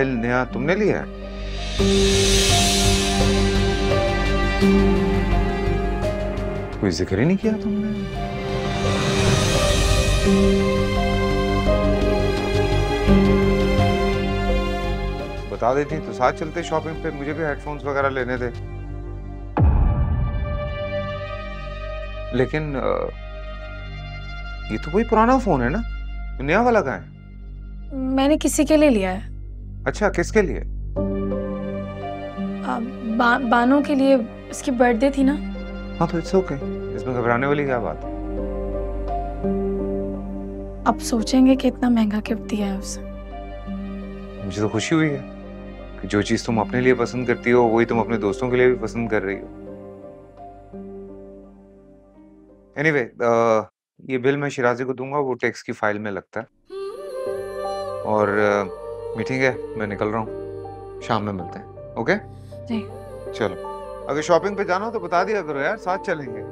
Mobile नया तुमने लिया है? कोई ज़िक्र ही नहीं किया तुमने? बता देती तो साथ चलते शॉपिंग पे, मुझे भी हेडफोन्स वगैरह लेने थे लेकिन ये तो कोई पुराना फ़ोन है ना? नया वाला कहाँ है? मैंने किसी के लिए लिया है। अच्छा किसके लिए? आ, बा, बानो के लिए उसकी बर्थडे थी ना? हाँ तो इट्स ओके इसमें घबराने वाली क्या बात है? अब सोचेंगे कि इतना महँगा गिफ्ट दिया है उसे मुझे तो खुशी हुई है कि जो चीज़ तुम अपने लिए पसंद करती हो वही तुम अपने दोस्तों के लिए भी पसंद कर रही हो। एनीवे anyway, ये बिल मैं शिराजी को दूँगा वो टैक्स की फ़ाइल में लगता है। और मीटिंग है मैं निकल रहा हूँ। शाम में मिलते हैं ओके? जी। चलो। अगर शॉपिंग पे जाना हो तो बता दिया करो यार साथ चलेंगे।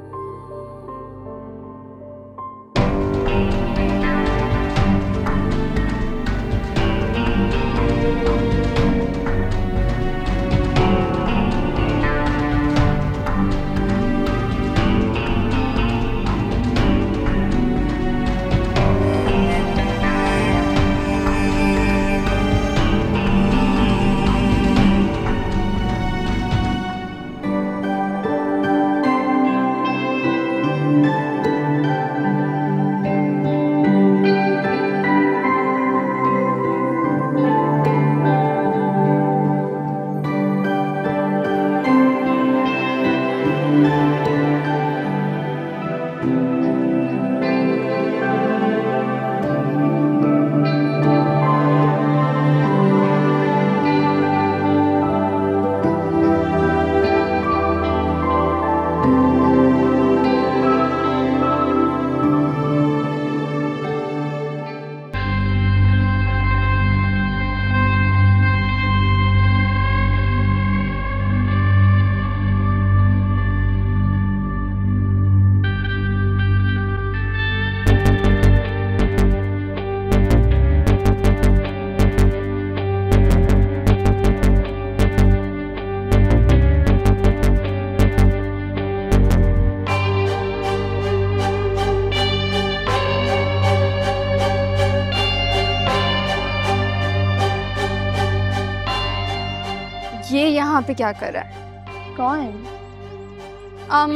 ये यहाँ पे क्या कर रहा है? कौन? um,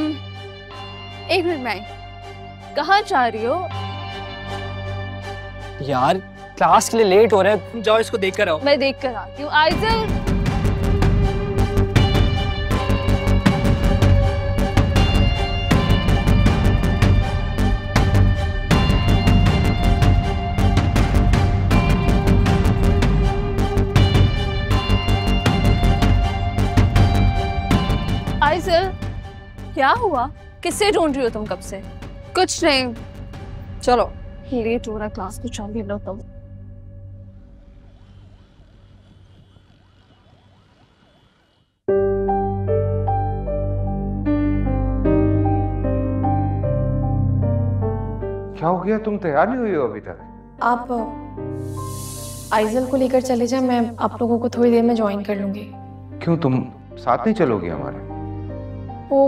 एक मिनट मैं कहा जा रही हो? यार क्लास के लिए लेट हो रहा है। तुम जाओ इसको देख कर आओ। मैं देख कर आती हूँ। आइजल आइजल! क्या हुआ? किससे ढूंढ रही हो तुम कब से? कुछ नहीं। चलो लेट हो रहा क्लास तो चल लो तुम क्या हो गया? तुम तैयार नहीं हुई हो अभी तक? आप आइजल को लेकर चले जाएँ मैं आप लोगों को थोड़ी देर में ज्वाइन कर लूँगी। क्यों तुम साथ नहीं चलोगी हमारे? वो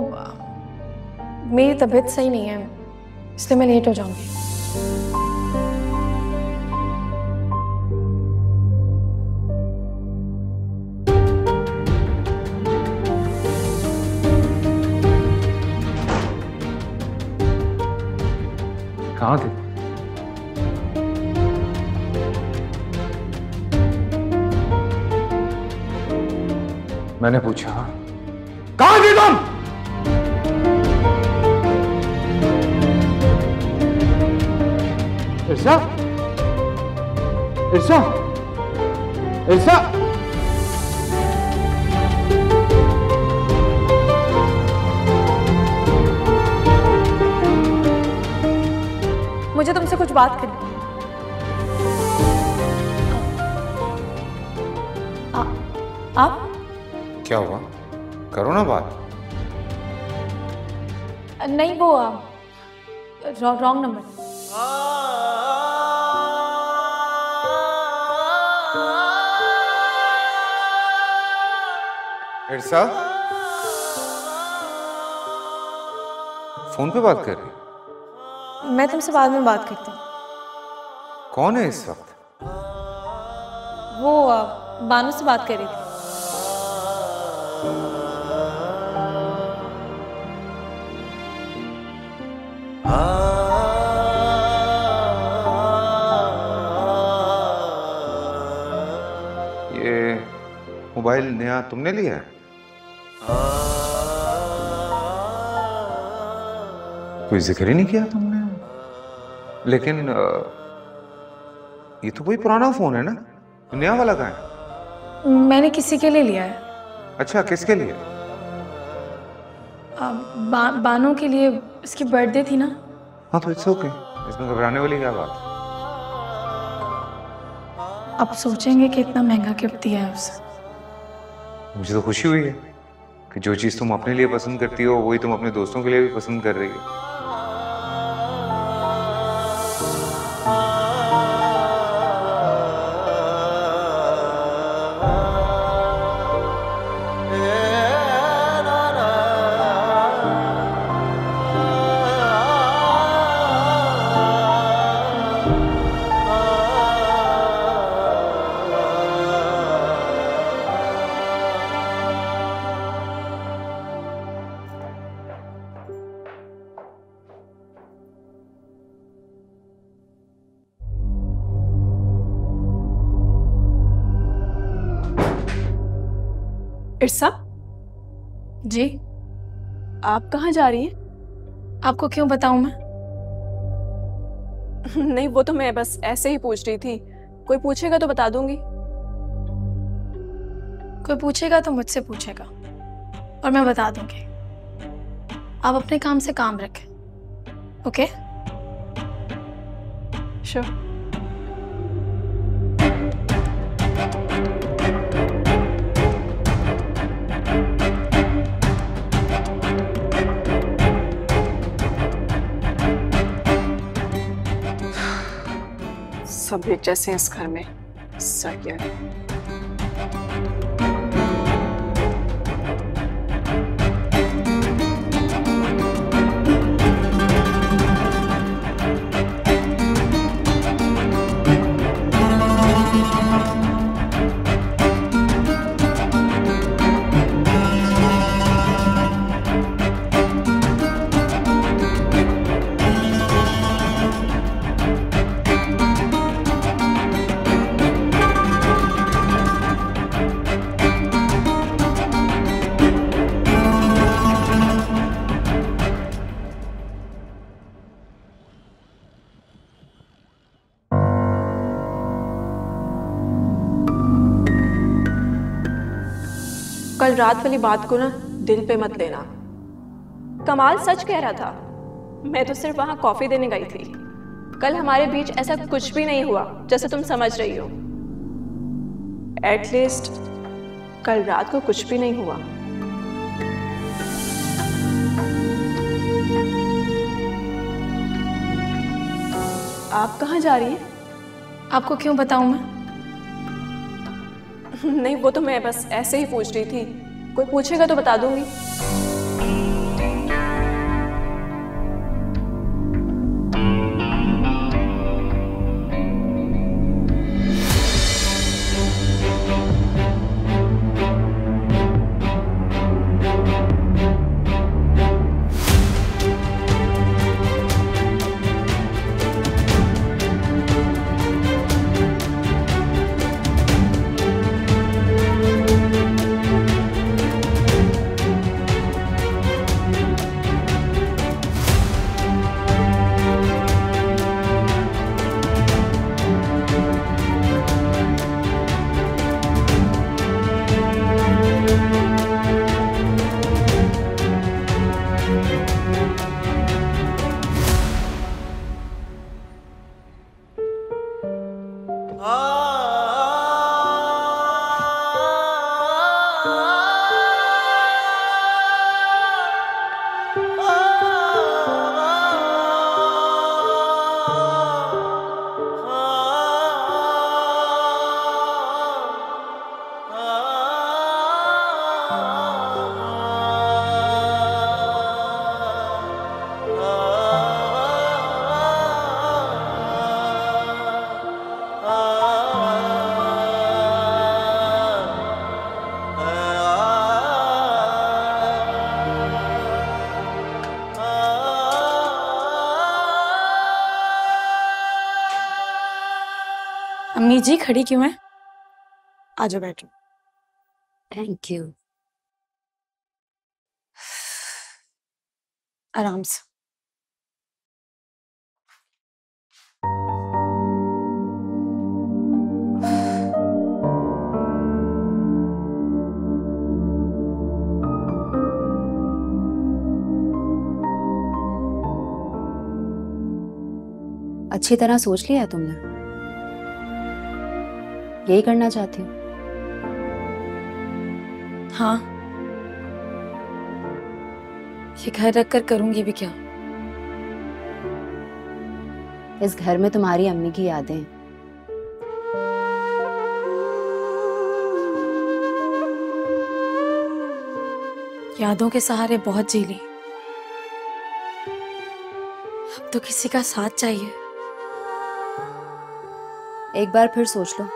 मेरी तबीयत सही नहीं है इसलिए मैं लेट हो जाऊँगी। कहाँ थे? मैंने पूछा। इर्सा इर्सा मुझे तुमसे कुछ बात करनी है। आप? क्या हुआ? करो ना बात। नहीं वो रॉन्ग नंबर इरसा फ़ोन पे बात कर रही मैं तुमसे बाद में बात करती हूँ। कौन है इस वक्त? वो बानू से बात कर रही थी। ये मोबाइल नया तुमने लिया है? कोई ज़िक्र ही नहीं किया तुमने? लेकिन ये तो कोई पुराना फ़ोन है ना? नया वाला कहाँ है? मैंने किसी के लिए लिया है। अच्छा किसके लिए? अ, बा, बानो के लिए उसकी बर्थडे थी ना? हाँ तो इट्स ओके इसमें घबराने वाली क्या बात? अब सोचेंगे कि इतना महँगा गिफ्ट दिया है उसे। मुझे तो खुशी हुई है कि जो चीज़ तुम अपने लिए पसंद करती हो वही तुम अपने दोस्तों के लिए भी पसंद कर रही हो। आप कहाँ जा रही हैं? आपको क्यों बताऊँ मैं? नहीं वो तो मैं बस ऐसे ही पूछ रही थी। कोई पूछेगा तो बता दूँगी। कोई पूछेगा तो मुझसे पूछेगा और मैं बता दूँगी। आप अपने काम से काम रखें ओके? श्योर सब जैसे इस घर में। सर है रात वाली बात को ना दिल पे मत लेना। कमाल सच कह रहा था। मैं तो सिर्फ़ वहाँ कॉफ़ी देने गई थी। कल हमारे बीच ऐसा कुछ भी नहीं हुआ जैसे तुम समझ रही हो। एटलीस्ट कल रात को कुछ भी नहीं हुआ। आप कहाँ जा रही हैं? आपको क्यों बताऊँ मैं? नहीं वो तो मैं बस ऐसे ही पूछ रही थी। कोई पूछेगा तो बता दूँगी। जी खड़ी क्यों है? आ जाओ बैठो। थैंक यू आराम से। अच्छी तरह सोच लिया है तुमने? यही करना चाहती हो। हाँ। ये घर रख कर करूँगी भी क्या? इस घर में तुम्हारी अम्मी की यादें हैं। यादों के सहारे बहुत जी ली। अब तो किसी का साथ चाहिए। एक बार फिर सोच लो।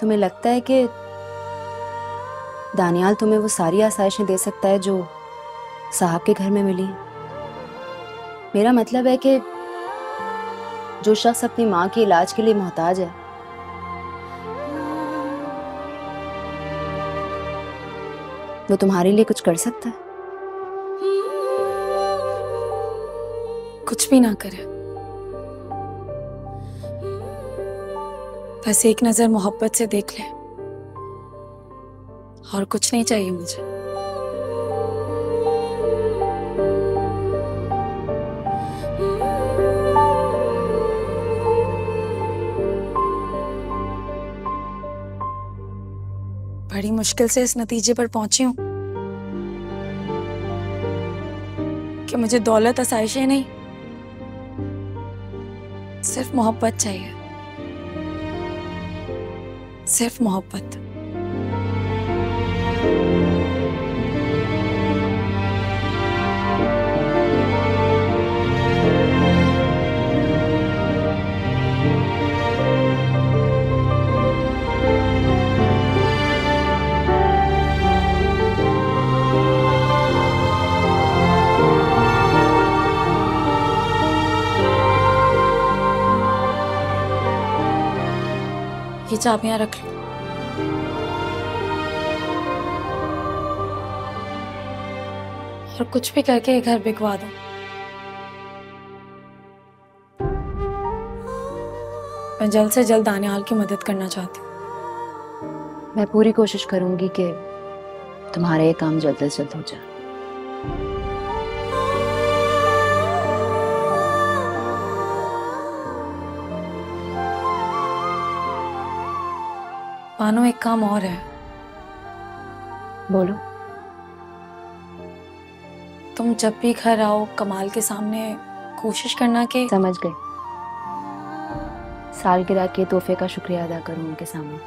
तुम्हें लगता है कि दानियाल तुम्हें वो सारी आसाइशें दे सकता है जो साहब के घर में मिली? मेरा मतलब है कि जो शख्स अपनी माँ के इलाज के लिए मोहताज है, वो तुम्हारे लिए कुछ कर सकता है? कुछ भी ना करे। बस एक नज़र मोहब्बत से देख ले। और कुछ नहीं चाहिए मुझे। बड़ी मुश्किल से इस नतीजे पर पहुँची हूँ कि मुझे दौलत आसाइशें नहीं, सिर्फ़ मोहब्बत चाहिए। सिर्फ़ मोहब्बत। ये चाबियाँ रख लो। और कुछ भी करके ये घर बिकवा दो। मैं जल्द से जल्द दानियाल की मदद करना चाहती हूँ। मैं पूरी कोशिश करूँगी कि तुम्हारा ये काम जल्द से जल्द हो जाए। मानो एक काम और है। बोलो। तुम जब भी घर आओ कमाल के सामने कोशिश करना कि समझ गए। सालगिरह के तोहफे का शुक्रिया अदा करूँ उनके सामने।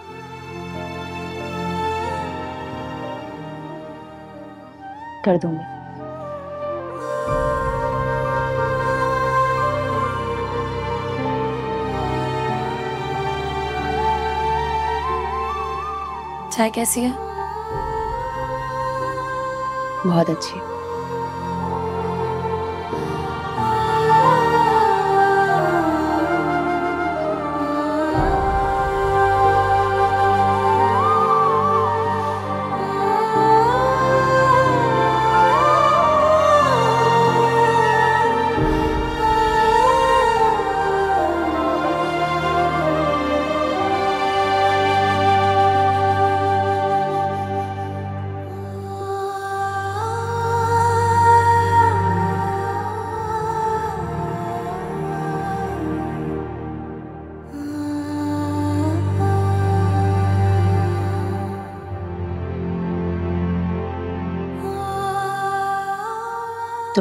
कर दूँगी। चाय कैसी है? बहुत अच्छी।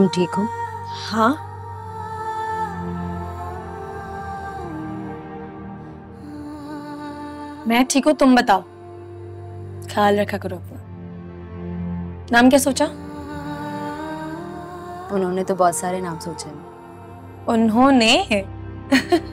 तुम ठीक हो? हाँ। मैं ठीक हूँ तुम बताओ। ख्याल रखा करो अपना। नाम क्या सोचा? उन्होंने तो बहुत सारे नाम सोचे उन्होंने?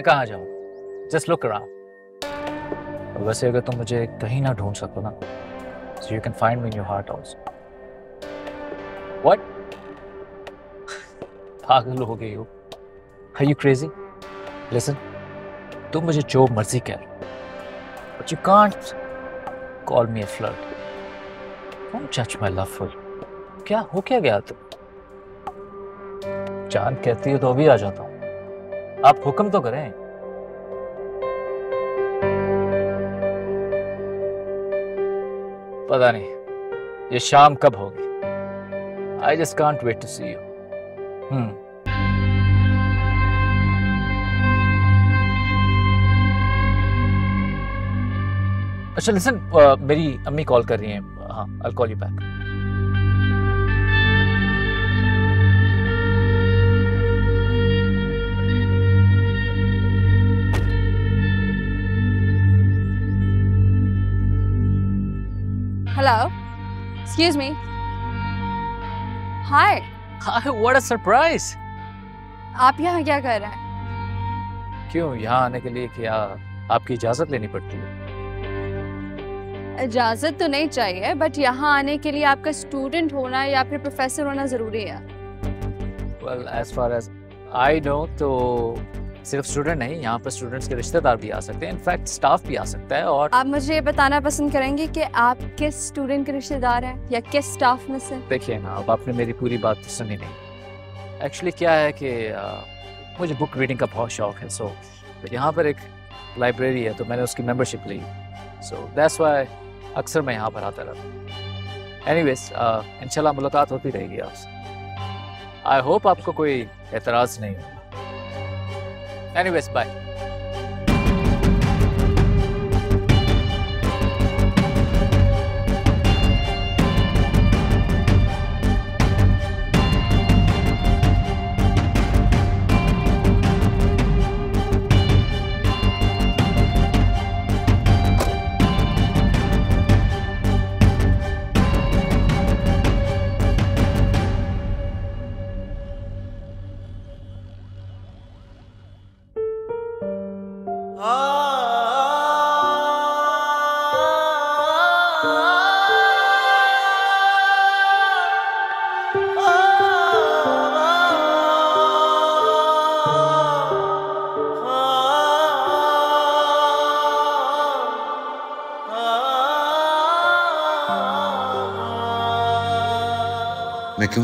मैं कहाँ जाऊँ? जस्ट लुक अराउंड वैसे अगर तुम मुझे कहीं ना ढूंढ सको ना so you can find me in your heart also what पागल हो गई हो। आर यू क्रेजी लिसन तुम मुझे जो मर्ज़ी कह but you can't call me a flood don't जज माई लव फुल क्या, हो क्या गया? तुम चाँद कहती है तो अभी आ जाता हूँ। आप हुक्म तो करें। पता नहीं, ये शाम कब होगी। I just can't wait to see you hmm. अच्छा लिसन मेरी अम्मी कॉल कर रही हैं। हाँ I call you back Hello. Excuse me. Hi. What a surprise आप यहाँ क्या कर रहे हैं क्यों यहाँ आने के लिए क्या आपकी इजाज़त लेनी पड़ती है इजाज़त तो नहीं चाहिए बट यहाँ आने के लिए आपका स्टूडेंट होना या फिर प्रोफेसर होना ज़रूरी है well as far as I know तो सिर्फ़ स्टूडेंट नहीं यहाँ पर स्टूडेंट्स के रिश्तेदार भी आ सकते हैं। इनफैक्ट स्टाफ भी आ सकता है और आप मुझे ये बताना पसंद करेंगे कि आप किस स्टूडेंट के रिश्तेदार हैं या किस स्टाफ में से? देखिए ना अब आपने मेरी पूरी बात तो सुनी नहीं। एक्चुअली क्या है कि आ, मुझे बुक रीडिंग का बहुत शौक है सो so, यहाँ पर एक लाइब्रेरी है तो मैंने उसकी मेम्बरशिप ली। सो दैट्स वाई अक्सर मैं यहाँ पर आता रहता हूँ। एनी वेज इंशाल्लाह मुलाकात होती रहेगी आपसे। आई होप आपको कोई एतराज़ नहीं हो। Anyways, bye.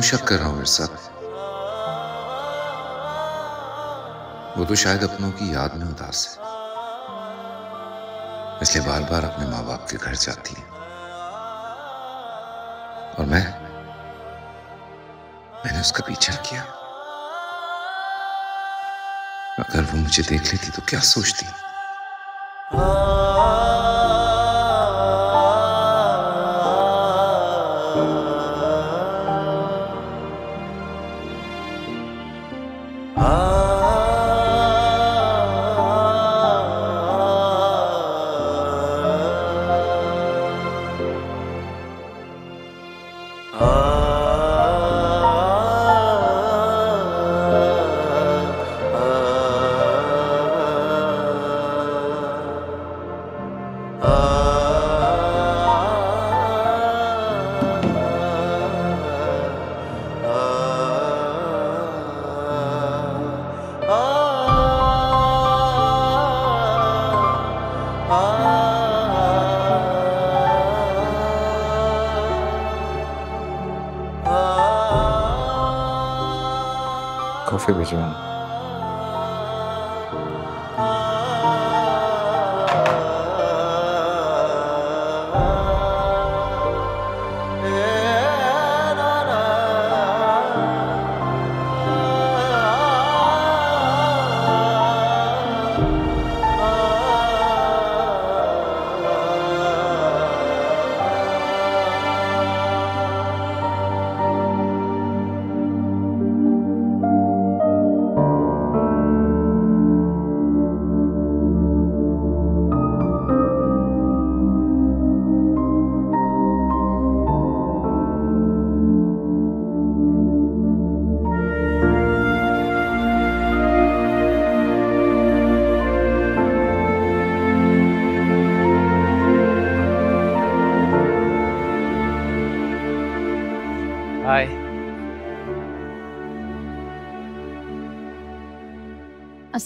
शक कर रहा हूँ मेरे साथ। वो तो शायद अपनों की याद में उदास है। इसलिए बार बार अपने माँ बाप के घर जाती है। और मैं, मैंने उसका पीछा किया। अगर वो मुझे देख लेती तो क्या सोचती? कॉफ़ी भिजवा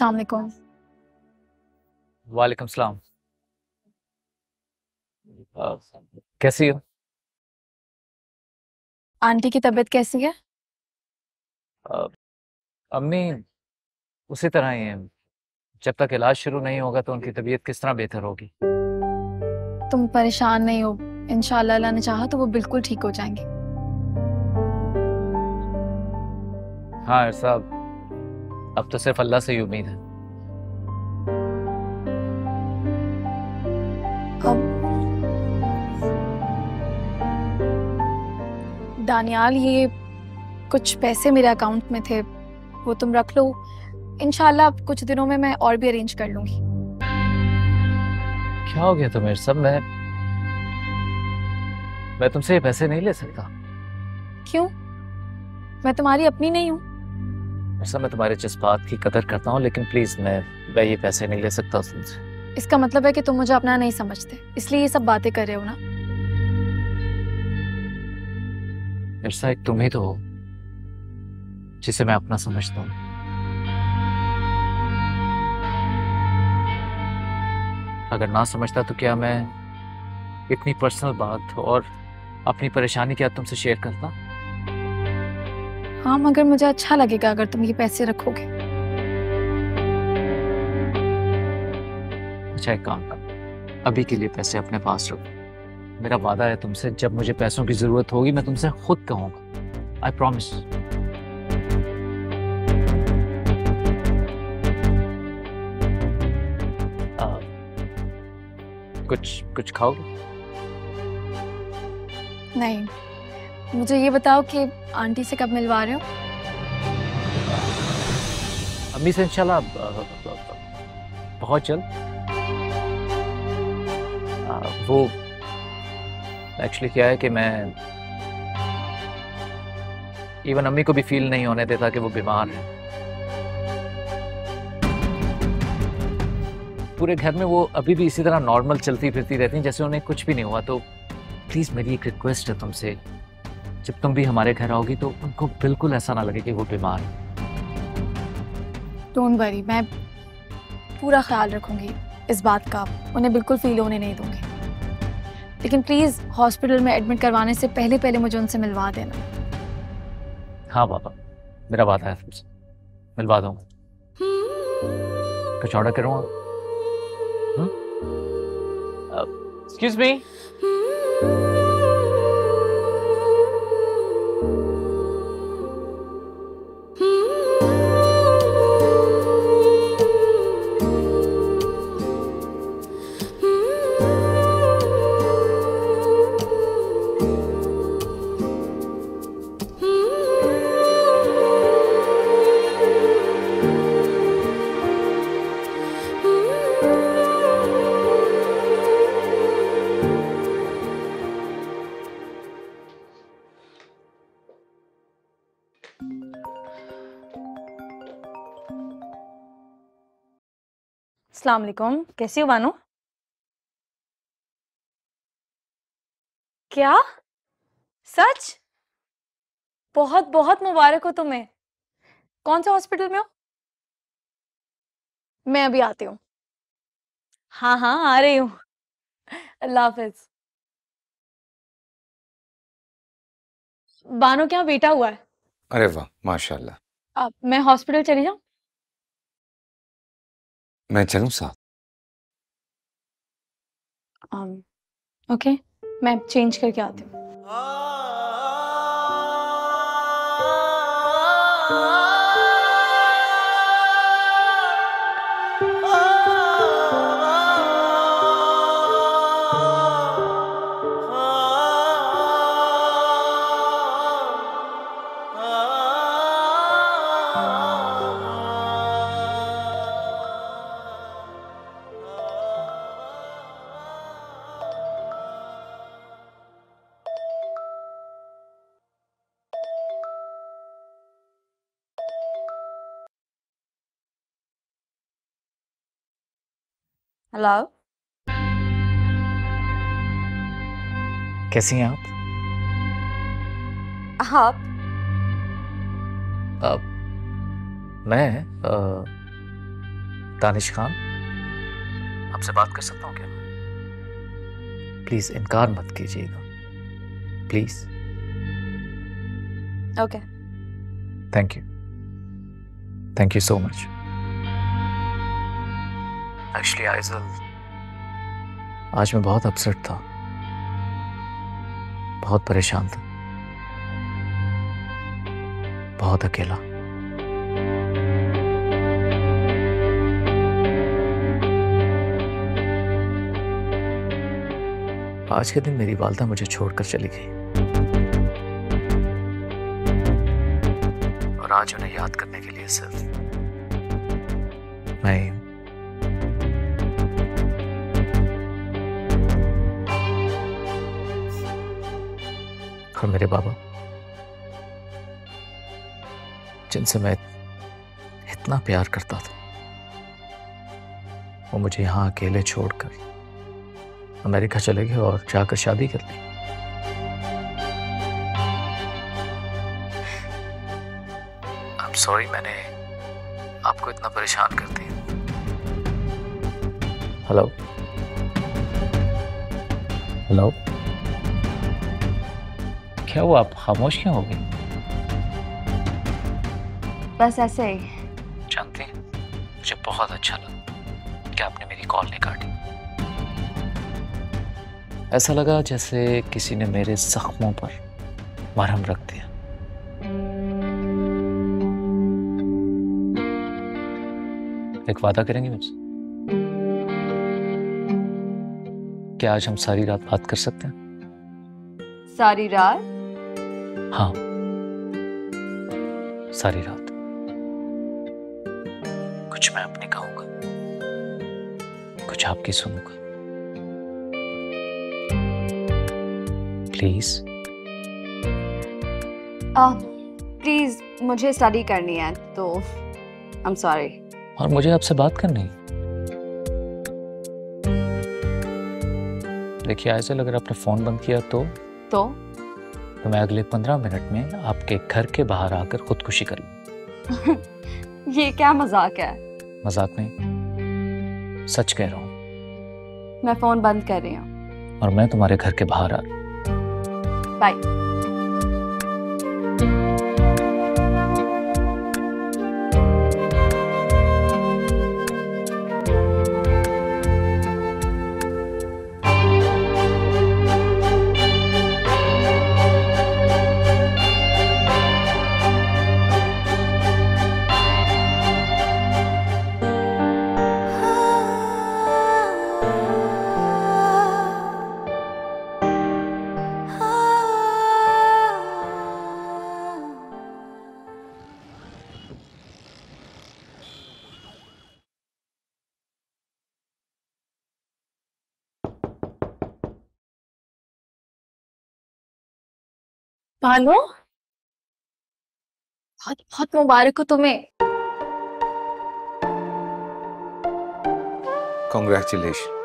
अस्सलाम वालेकुम वालेकुम सलाम कैसी हो? आंटी की तबीयत कैसी है? अ, अम्मी उसी तरह ही है। जब तक इलाज शुरू नहीं होगा तो उनकी तबीयत किस तरह बेहतर होगी? तुम परेशान नहीं हो। इंशाल्लाह अल्लाह ने चाहा तो वो बिल्कुल ठीक हो जाएँगे। हाँ साहब। अब तो सिर्फ़ अल्लाह से ही उम्मीद है। दानियाल ये कुछ पैसे मेरे अकाउंट में थे वो तुम रख लो। अब कुछ दिनों में मैं और भी अरेंज कर लूँगी। क्या हो गया तुम्हें सब मैं मैं तुमसे ये पैसे नहीं ले सकता। क्यों? मैं तुम्हारी अपनी नहीं हूँ। सब मैं तुम्हारे जज्बात की कदर करता हूँ लेकिन प्लीज़ मैं मैं ये पैसे नहीं ले सकता तुमसे इसका मतलब है कि तुम मुझे अपना नहीं समझते इसलिए ये सब बातें कर रहे हो ना? मिर्सा एक तुम ही तो हो जिसे मैं अपना समझता हूँ। अगर ना समझता तो क्या मैं इतनी पर्सनल बात और अपनी परेशानी क्या तुमसे शेयर करता? हाँ मगर मुझे अच्छा लगेगा अगर तुम ये पैसे रखोगे। अच्छा एक काम कर। अभी के लिए पैसे अपने पास रखो। मेरा वादा है तुमसे जब मुझे पैसों की ज़रूरत होगी मैं तुमसे खुद कहूँगा। आई प्रॉमिस कुछ कुछ खाओगे? नहीं। मुझे ये बताओ कि आंटी से कब मिलवा रहे हो? अम्मी से इंशाल्लाह बहुत जल्द। वो एक्चुअली क्या है कि मैं इवन अम्मी को भी फील नहीं होने देता कि वो बीमार है। पूरे घर में वो अभी भी इसी तरह नॉर्मल चलती फिरती रहती हैं, जैसे उन्हें कुछ भी नहीं हुआ तो प्लीज़ मेरी एक रिक्वेस्ट है तुमसे। जब तुम भी हमारे घर आओगी तो उनको बिल्कुल ऐसा ना लगे कि वो बीमार है। डोंट वरी मैं पूरा ख्याल रखूँगी इस बात का। उन्हें बिल्कुल फील होने नहीं दूँगी। लेकिन प्लीज़ हॉस्पिटल में एडमिट करवाने से पहले पहले मुझे उनसे मिलवा देना। हाँ पापा। मेरा वादा है तुमसे। मिलवा दूँगा। कुछ ऑर्डर करूँगा एक्सक्यूज मी अस्सलाम वालेकुम। कैसी हो बानो क्या? सच? बहुत बहुत मुबारक हो तुम्हें। कौन से हॉस्पिटल में हो? मैं अभी आती हूँ। हाँ हाँ आ रही हूँ। अल्लाह हाफिज। बानो क्या बेटा हुआ है? अरे वाह माशाल्लाह। अब मैं हॉस्पिटल चली जाऊँ? मैं चलूँ साथ? ओके मैं चेंज करके आती हूँ। हेलो? कैसी हैं आप? आप? अब मैं दानिश खान। आपसे बात कर सकता हूँ क्या? प्लीज़ इनकार मत कीजिएगा। Please. Okay. Thank you thank you so much actually Aizawl आज मैं बहुत अपसेट था। बहुत परेशान था। बहुत अकेला। आज के दिन मेरी वालदा मुझे छोड़कर चली गई। और आज उन्हें याद करने के लिए सिर्फ़ मैं और मेरे बाबा। जिनसे मैं इतना प्यार करता था, वो मुझे यहाँ अकेले छोड़कर अमेरिका चले गए और जाकर शादी कर ली। I'm सॉरी मैंने आपको इतना परेशान कर दिया। हेलो हेलो क्या हुआ? आप खामोश क्यों हो गई? बस ऐसे ही। जानती हैं मुझे बहुत अच्छा लगा कि आपने मेरी कॉल नहीं काटी ऐसा लगा जैसे किसी ने मेरे जख्मों पर मरहम रख दिया। एक वादा करेंगे मुझसे? क्या आज हम सारी रात बात कर सकते हैं? सारी रात? हाँ। सारी रात। कुछ मैं अपनी कहूँगा। कुछ आपकी सुनूँगा। प्लीज़। प्लीज़ मुझे स्टडी करनी है तो आई एम सॉरी और मुझे आपसे बात करनी है। देखिए आयसल अगर आपने फ़ोन बंद किया तो? तो? तो मैं अगले पंद्रह मिनट में आपके घर के बाहर आकर खुदकुशी कर लूँ। ये क्या मज़ाक है? मज़ाक नहीं। सच कह रहा हूँ। मैं फ़ोन बंद कर रही हूँ। और मैं तुम्हारे घर के बाहर आ रही हूँ। बाय पालो। बहुत बहुत मुबारक हो तुम्हें। कॉन्ग्रेचुलेशन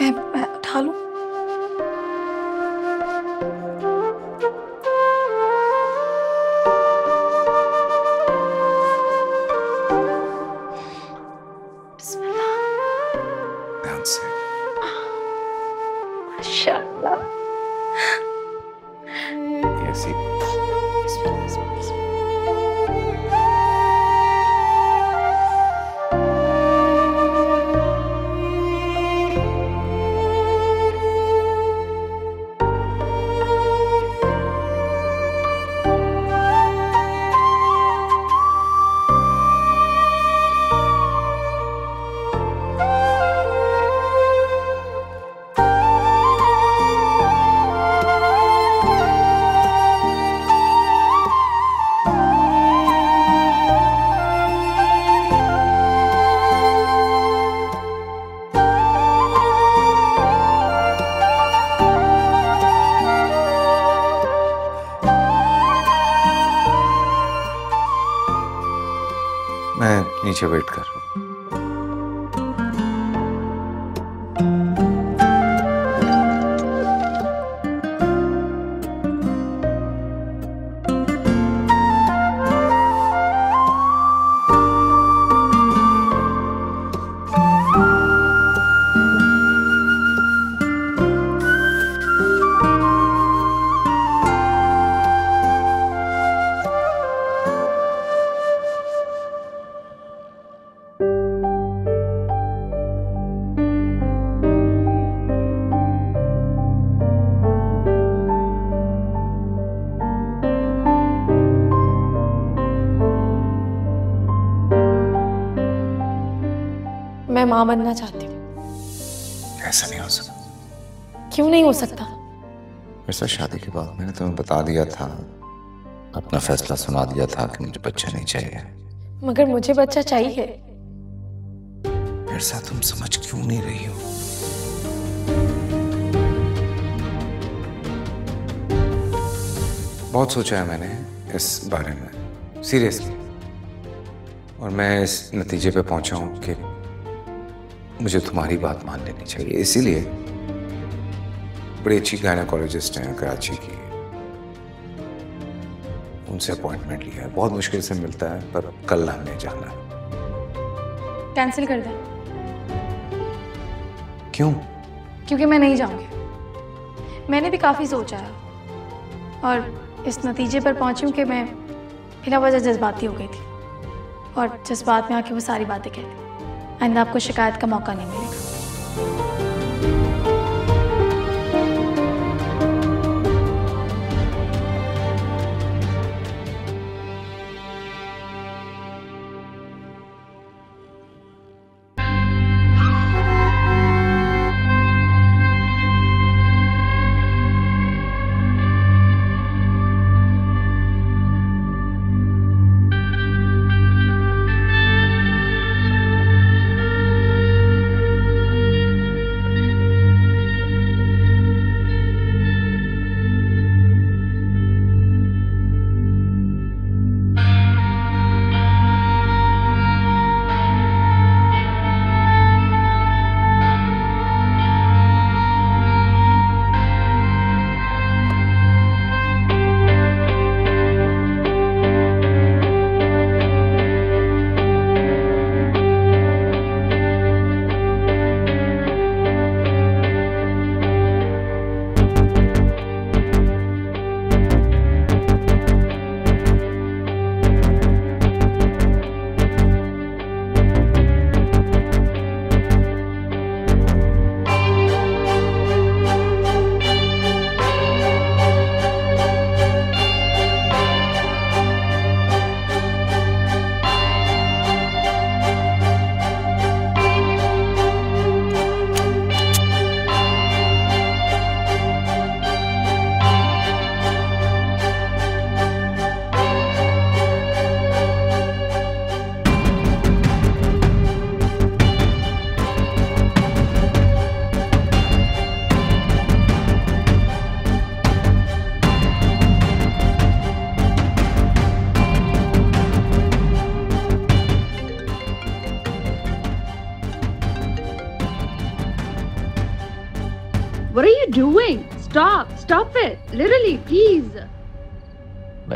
मैं मैं उठा लूँ? मैं नीचे माँ बनना चाहती हूँ। ऐसा नहीं हो सकता। क्यों नहीं हो सकता? वैसा शादी के बाद मैंने तुम्हें बता दिया था। अपना फैसला सुना दिया था कि मुझे बच्चा नहीं चाहिए। मगर मुझे बच्चा चाहिए। ऐसा तुम समझ क्यों नहीं रही हो? बहुत सोचा है मैंने इस बारे में। सीरियसली और मैं इस नतीजे पे पहुँचा हूँ कि मुझे तुम्हारी बात मान लेनी चाहिए। इसीलिए बड़ी अच्छी गायनाकोलॉजिस्ट हैं कराची की। उनसे अपॉइंटमेंट लिया है। बहुत मुश्किल से मिलता है पर कल हमने जाना। है कैंसिल कर दें। क्यों? क्योंकि मैं नहीं जाऊँगी। मैंने भी काफ़ी सोचा है। और इस नतीजे पर पहुँची हूँ कि मैं बिना वजह जज्बाती हो गई थी। और जज्बात में आके वो सारी बातें कहती आइंदा आपको शिकायत का मौका नहीं मिलेगा।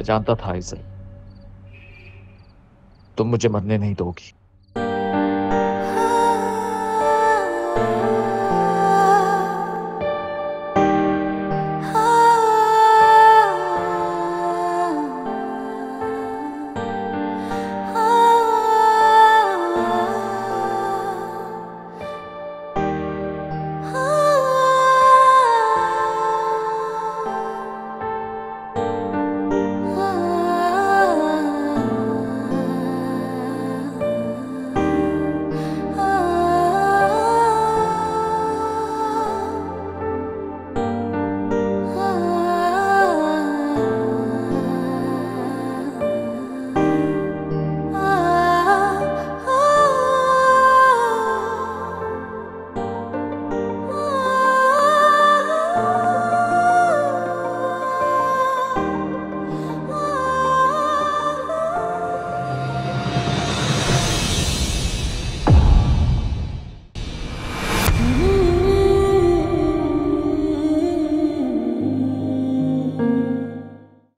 मैं जानता था इसे। तुम मुझे मरने नहीं दोगी।